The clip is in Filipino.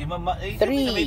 Eh, eh, Three.